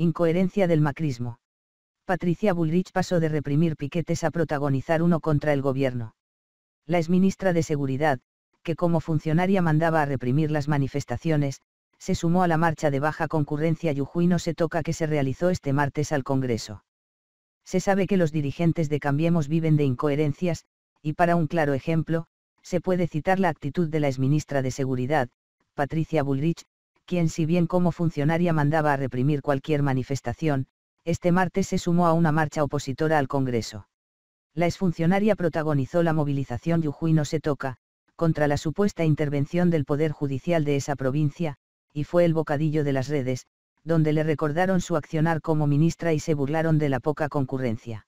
Incoherencia del macrismo. Patricia Bullrich pasó de reprimir piquetes a protagonizar uno contra el gobierno. La exministra de Seguridad, que como funcionaria mandaba a reprimir las manifestaciones, se sumó a la marcha de baja concurrencia Yujuy no se toca que se realizó este martes al Congreso. Se sabe que los dirigentes de Cambiemos viven de incoherencias, y para un claro ejemplo, se puede citar la actitud de la exministra de Seguridad, Patricia Bullrich, quien si bien como funcionaria mandaba a reprimir cualquier manifestación, este martes se sumó a una marcha opositora al Congreso. La exfuncionaria protagonizó la movilización Yujuy no se toca, contra la supuesta intervención del Poder Judicial de esa provincia, y fue el bocadillo de las redes, donde le recordaron su accionar como ministra y se burlaron de la poca concurrencia.